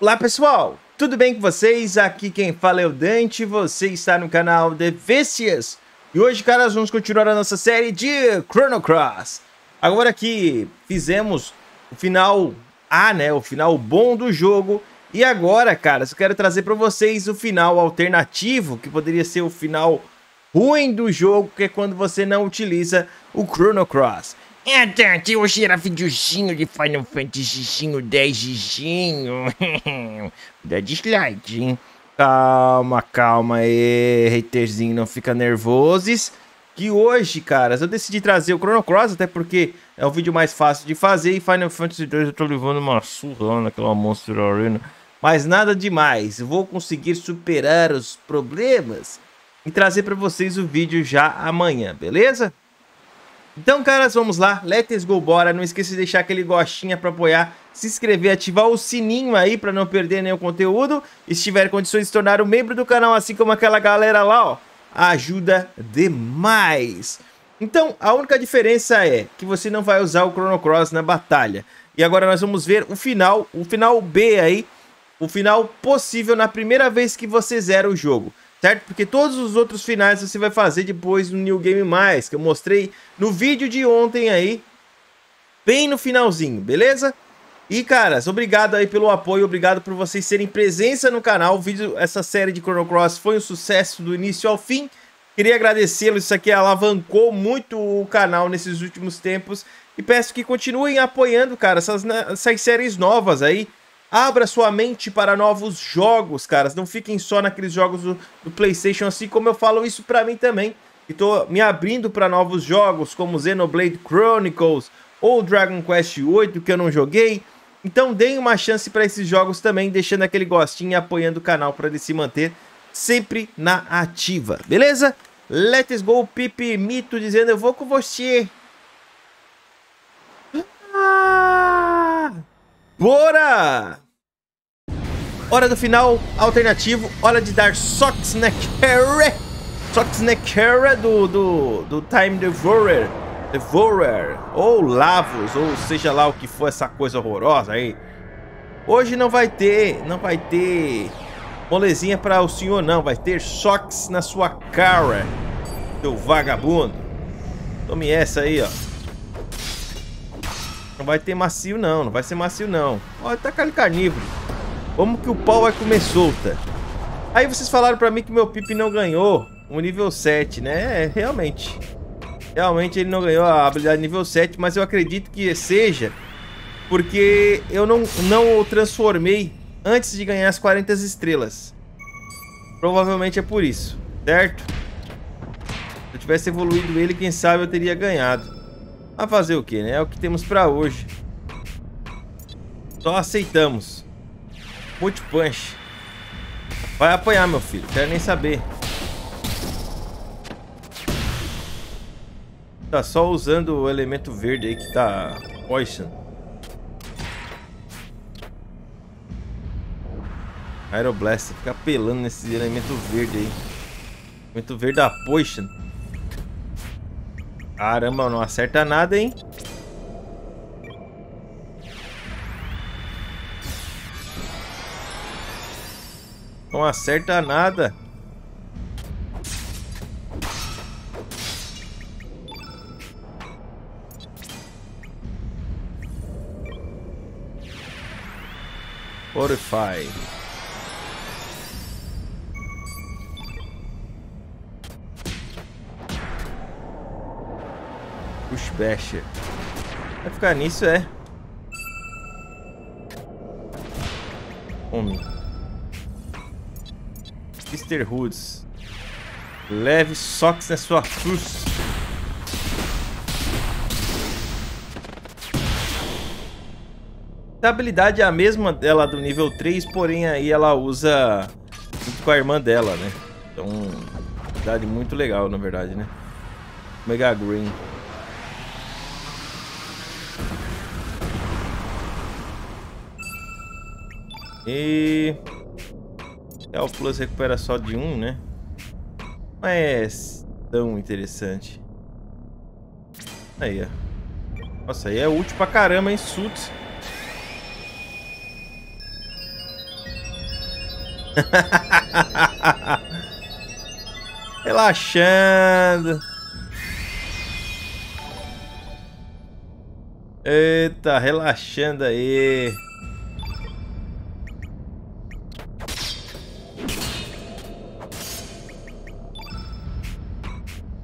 Olá pessoal, tudo bem com vocês? Aqui quem fala é o Dante, você está no canal The Vicious. E hoje, caras, vamos continuar a nossa série de Chrono Cross. Agora que fizemos o final A, né, o final bom do jogo. E agora, caras, eu quero trazer para vocês o final alternativo, que poderia ser o final ruim do jogo, que é quando você não utiliza o Chrono Cross. É, Dante, hoje era videozinho de Final Fantasy 10 Dá dislike, hein? Calma, calma aí, haterzinho, não fica nervosos. Que hoje, caras, eu decidi trazer o Chrono Cross, até porque é o vídeo mais fácil de fazer. E Final Fantasy 2 eu tô levando uma surra naquela Monster Arena. Mas nada demais, vou conseguir superar os problemas e trazer para vocês o vídeo já amanhã, beleza? Então, caras, vamos lá. Let's go, bora. Não esqueça de deixar aquele gostinha para apoiar, se inscrever, ativar o sininho aí para não perder nenhum conteúdo. E se tiver condições de se tornar um membro do canal, assim como aquela galera lá, ó, ajuda demais. Então, a única diferença é que você não vai usar o Chrono Cross na batalha. E agora nós vamos ver o final, o final B aí, o final possível na primeira vez que você zera o jogo certo? Porque todos os outros finais você vai fazer depois no New Game Mais, que eu mostrei no vídeo de ontem aí, bem no finalzinho, beleza? E, caras, obrigado aí pelo apoio, obrigado por vocês serem presença no canal. O vídeo, essa série de Chrono Cross foi um sucesso do início ao fim. Queria agradecê-lo, isso aqui alavancou muito o canal nesses últimos tempos. E peço que continuem apoiando, cara, essas, né, essas séries novas aí. Abra sua mente para novos jogos, caras. Não fiquem só naqueles jogos do, do PlayStation, assim como eu falo isso para mim também. E tô me abrindo para novos jogos, como Xenoblade Chronicles ou Dragon Quest VIII, que eu não joguei. Então deem uma chance para esses jogos também, deixando aquele gostinho e apoiando o canal para ele se manter sempre na ativa, beleza? Let's go, Pipi Mito, dizendo eu vou com você. Ah! Bora! Hora do final alternativo, hora de dar socks na cara. Socks na cara do, do, do Time Devourer. Devourer, ou Lavos, ou seja lá o que for essa coisa horrorosa aí. Hoje não vai ter, não vai ter molezinha para o senhor não, vai ter socks na sua cara, seu vagabundo. Tome essa aí, ó. Não vai ter macio não, não vai ser macio não. Ó, tá carnívoro. Como que o pau vai comer solta? Aí vocês falaram pra mim que meu Pipe não ganhou o nível 7, né? É, realmente. Realmente ele não ganhou a habilidade nível 7, mas eu acredito que seja porque eu não, não o transformei antes de ganhar as 40 estrelas. Provavelmente é por isso, certo? Se eu tivesse evoluído ele, quem sabe eu teria ganhado. A fazer o que, né? É o que temos pra hoje. Só aceitamos. Multi punch. Vai apanhar, meu filho. Quero nem saber. Tá só usando o elemento verde aí que tá Poison. Aeroblast. Fica apelando nesse elemento verde aí. Elemento verde da Poison. Caramba, não acerta nada, hein? Não acerta nada. Fortify. Basher. Vai ficar nisso, é. Homem. Mr. Hoods. Leve socks na sua cruz. A habilidade é a mesma dela do nível 3, porém aí ela usa junto com a irmã dela, né? Então, habilidade muito legal, na verdade, né? Mega Green. E... É, o Plus recupera só de um, né? Não é tão interessante. Aí, ó. Nossa, aí é útil pra caramba, hein? Suits. Relaxando. Eita, relaxando aí.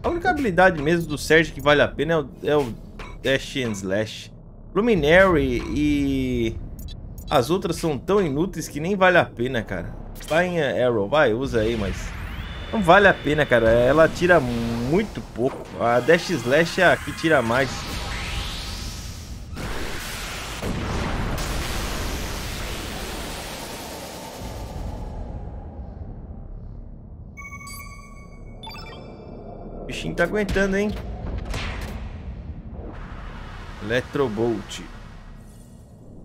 A única habilidade mesmo do Sérgio que vale a pena é o, é o Dash and Slash. Luminary e as outras são tão inúteis que nem vale a pena, cara. Vai em Arrow, vai, usa aí, mas não vale a pena, cara. Ela tira muito pouco. A Dash Slash é a que tira mais. O bichinho tá aguentando, hein? Electrobolt.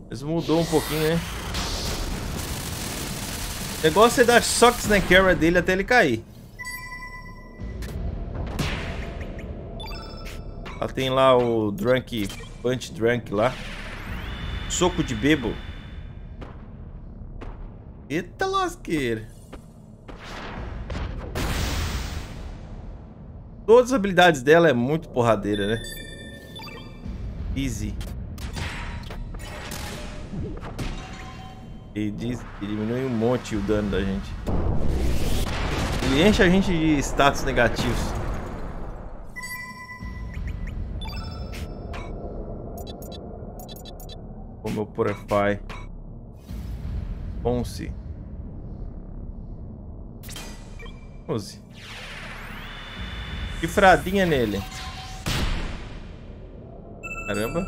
Mas mudou um pouquinho, né? O negócio é dar socks na cara dele até ele cair. Ela tem lá o Drunk, Punch Drunk lá. Soco de bebo. Eita lasqueira. Todas as habilidades dela é muito porradeira, né? Easy. E diz, diminui um monte o dano da gente. Ele enche a gente de status negativos. O meu Purify. Ponce. Use. Chifradinha nele. Caramba.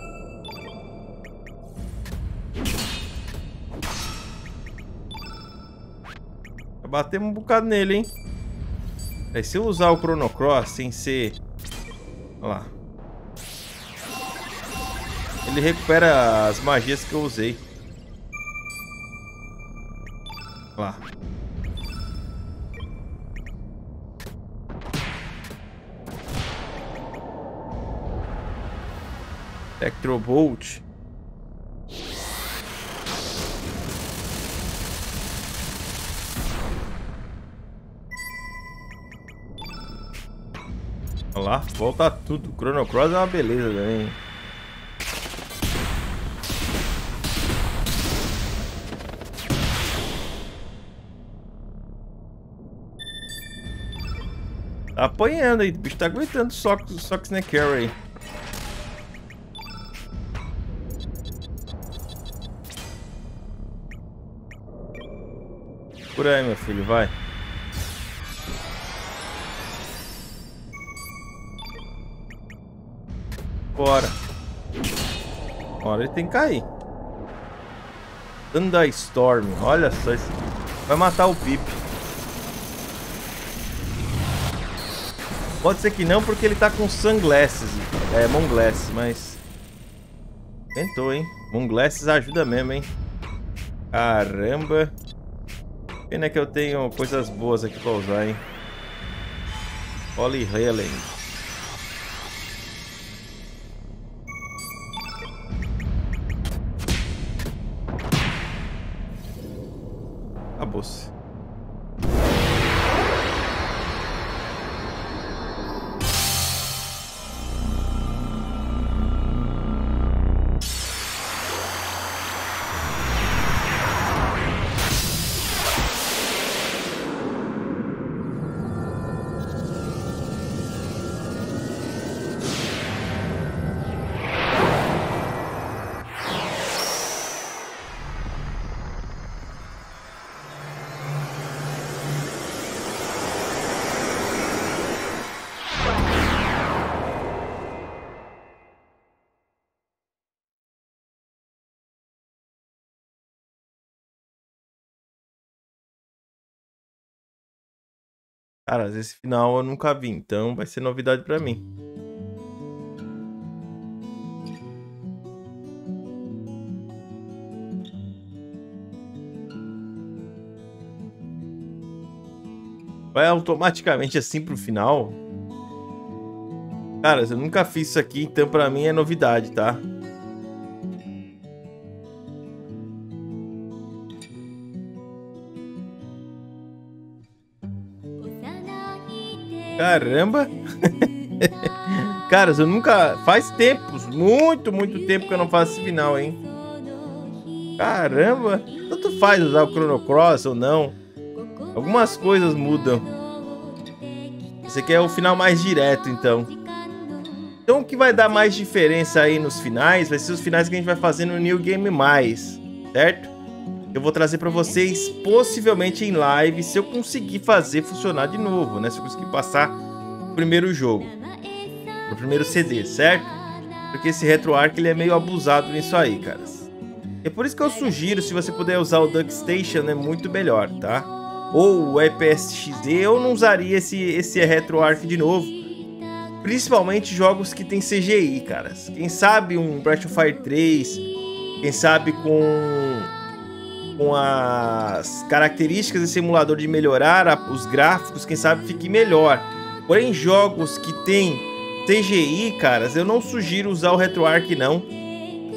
Batemos um bocado nele, hein? Aí, se eu usar o Chrono Cross sem ser... Olha lá. Ele recupera as magias que eu usei. Electrobolt. Olha lá, volta tudo. Chrono Cross é uma beleza também. Tá apanhando aí, o bicho tá aguentando só, só que Snake Carry. Por aí, meu filho, vai. Bora. Bora, ele tem que cair. Thunderstorm. Olha só isso. Vai matar o Pip. Pode ser que não, porque ele tá com sunglasses. É, Moonglasses, mas... Tentou, hein? Moonglasses ajuda mesmo, hein? Caramba. Pena que eu tenho coisas boas aqui pra usar, hein? Holy Helen. Acabou-se. Cara, esse final eu nunca vi, então vai ser novidade pra mim. Vai automaticamente assim pro final? Cara, eu nunca fiz isso aqui, então pra mim é novidade, tá? Caramba! Caras, eu nunca. Faz tempos, muito, muito tempo que eu não faço esse final, hein? Caramba! Tanto faz usar o Chrono Cross ou não. Algumas coisas mudam. Esse aqui é o final mais direto, então. Então o que vai dar mais diferença aí nos finais vai ser os finais que a gente vai fazer no New Game Mais, certo? Eu vou trazer para vocês, possivelmente em live, se eu conseguir fazer funcionar de novo, né? Se eu conseguir passar o primeiro jogo, o primeiro CD, certo? Porque esse RetroArch ele é meio abusado nisso aí, caras. É por isso que eu sugiro, se você puder usar o DuckStation, é muito melhor, tá? Ou o EPSXD, eu não usaria esse, esse RetroArch de novo. Principalmente jogos que tem CGI, caras. Quem sabe um Breath of Fire 3, quem sabe com com as características desse simulador de melhorar os gráficos, quem sabe fique melhor. Porém, jogos que tem CGI, caras, eu não sugiro usar o RetroArch não,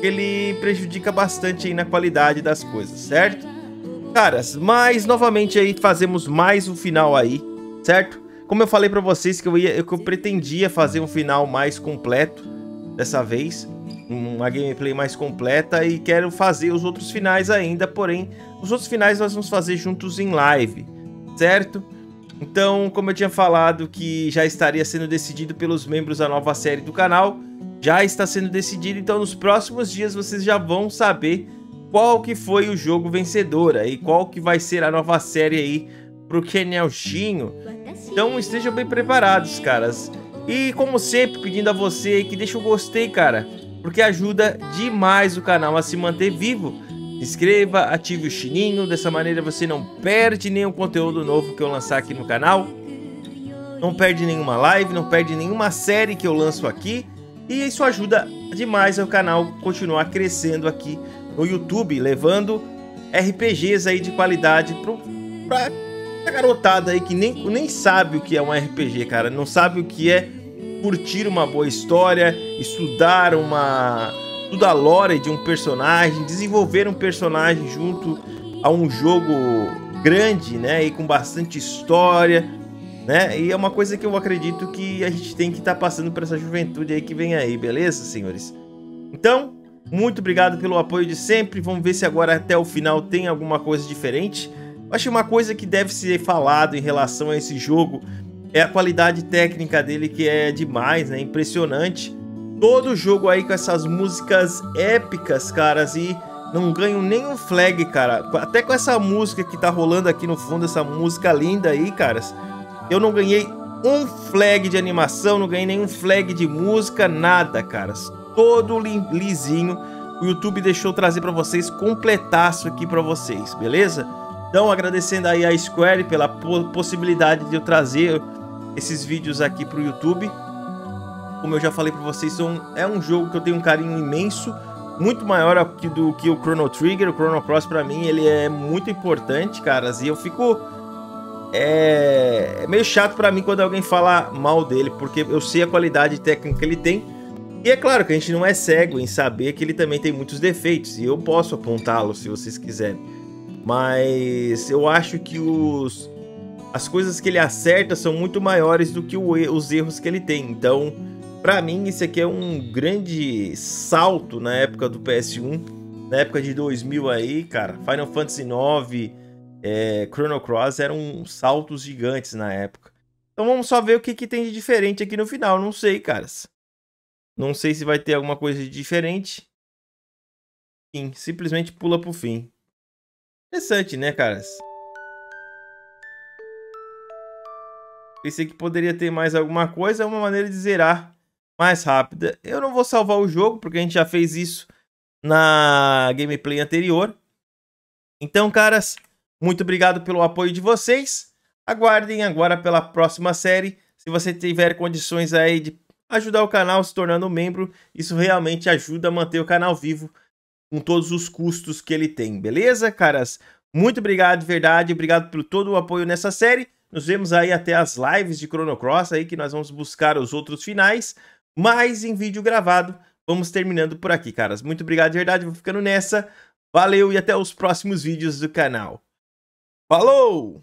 ele prejudica bastante aí na qualidade das coisas, certo? Caras, mas novamente aí fazemos mais um final aí, certo? Como eu falei para vocês que eu ia, que eu pretendia fazer um final mais completo dessa vez, uma gameplay mais completa e quero fazer os outros finais ainda, porém, os outros finais nós vamos fazer juntos em live, certo? Então, como eu tinha falado que já estaria sendo decidido pelos membros da nova série do canal, já está sendo decidido, então nos próximos dias vocês já vão saber qual que foi o jogo vencedor e qual que vai ser a nova série aí pro Kenelchinho. Então estejam bem preparados, caras. E como sempre, pedindo a você que deixa o gostei, cara porque ajuda demais o canal a se manter vivo. Inscreva, ative o sininho, dessa maneira você não perde nenhum conteúdo novo que eu lançar aqui no canal. Não perde nenhuma live, não perde nenhuma série que eu lanço aqui. E isso ajuda demais o canal continuar crescendo aqui no YouTube, levando RPGs aí de qualidade para a garotada aí que nem, nem sabe o que é um RPG, cara. Não sabe o que é curtir uma boa história, estudar uma toda a lore de um personagem, desenvolver um personagem junto a um jogo grande, né, e com bastante história, né? E é uma coisa que eu acredito que a gente tem que estar tá passando para essa juventude aí que vem aí, beleza, senhores? Então, muito obrigado pelo apoio de sempre. Vamos ver se agora até o final tem alguma coisa diferente. Acho uma coisa que deve ser falado em relação a esse jogo é a qualidade técnica dele que é demais, né? Impressionante. Todo jogo aí com essas músicas épicas, caras, e não ganho nenhum flag, cara. Até com essa música que tá rolando aqui no fundo, essa música linda aí, caras. Eu não ganhei um flag de animação, não ganhei nenhum flag de música, nada, caras. Todo lisinho. O YouTube deixou trazer para vocês completaço aqui para vocês, beleza? Então, agradecendo aí a Square pela possibilidade de eu trazer esses vídeos aqui para o YouTube. Como eu já falei para vocês, são, é um jogo que eu tenho um carinho imenso, muito maior do que o Chrono Trigger. O Chrono Cross para mim ele é muito importante, caras, e eu fico é, é meio chato para mim quando alguém fala mal dele, porque eu sei a qualidade técnica que ele tem. E é claro que a gente não é cego em saber que ele também tem muitos defeitos, e eu posso apontá-los se vocês quiserem. Mas eu acho que os as coisas que ele acerta são muito maiores do que os erros que ele tem. Então, para mim, isso aqui é um grande salto na época do PS1, na época de 2000 aí, cara. Final Fantasy IX, é, Chrono Cross eram saltos gigantes na época. Então vamos só ver o que, que tem de diferente aqui no final. Não sei, caras. Não sei se vai ter alguma coisa de diferente. Sim, simplesmente pula pro fim. Interessante, né, caras? Pensei que poderia ter mais alguma coisa, é uma maneira de zerar mais rápida. Eu não vou salvar o jogo, porque a gente já fez isso na gameplay anterior. Então, caras, muito obrigado pelo apoio de vocês. Aguardem agora pela próxima série. Se você tiver condições aí de ajudar o canal se tornando membro, isso realmente ajuda a manter o canal vivo com todos os custos que ele tem, beleza, caras? Muito obrigado de verdade, obrigado por todo o apoio nessa série. Nos vemos aí até as lives de Chrono Cross aí que nós vamos buscar os outros finais, mas em vídeo gravado. Vamos terminando por aqui, caras. Muito obrigado de verdade, vou ficando nessa. Valeu e até os próximos vídeos do canal. Falou!